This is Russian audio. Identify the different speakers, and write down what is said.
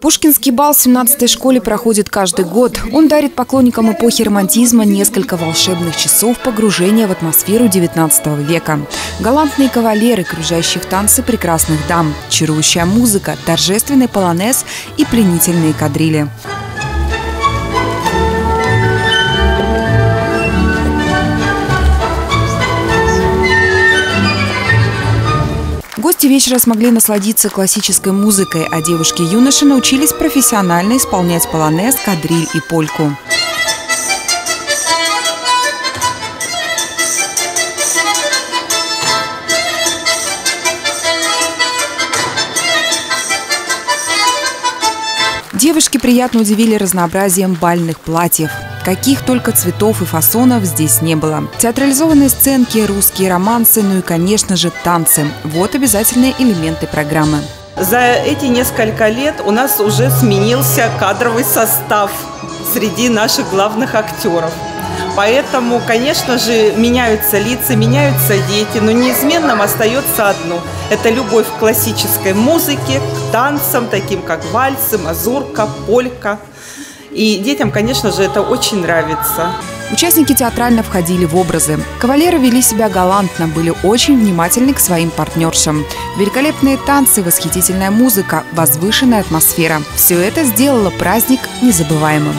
Speaker 1: Пушкинский бал в 17-й школе проходит каждый год. Он дарит поклонникам эпохи романтизма несколько волшебных часов погружения в атмосферу 19 века. Галантные кавалеры, кружащие в танцы прекрасных дам, чарующая музыка, торжественный полонез и пленительные кадрили. Гости вечера смогли насладиться классической музыкой, а девушки и юноши научились профессионально исполнять полонез, кадриль и польку. Девушки приятно удивили разнообразием бальных платьев. Каких только цветов и фасонов здесь не было. Театрализованные сценки, русские романсы, ну и, конечно же, танцы. Вот обязательные элементы программы.
Speaker 2: За эти несколько лет у нас уже сменился кадровый состав среди наших главных актеров. Поэтому, конечно же, меняются лица, меняются дети, но неизменным остается одно – это любовь к классической музыке, к танцам, таким как вальсы, мазурка, полька. И детям, конечно же, это очень нравится.
Speaker 1: Участники театрально входили в образы. Кавалеры вели себя галантно, были очень внимательны к своим партнершам. Великолепные танцы, восхитительная музыка, возвышенная атмосфера – все это сделало праздник незабываемым.